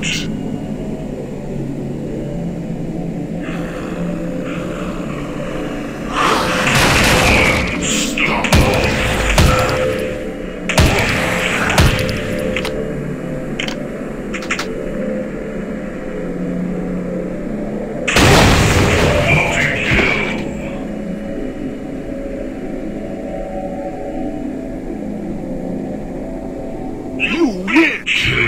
out. You witch!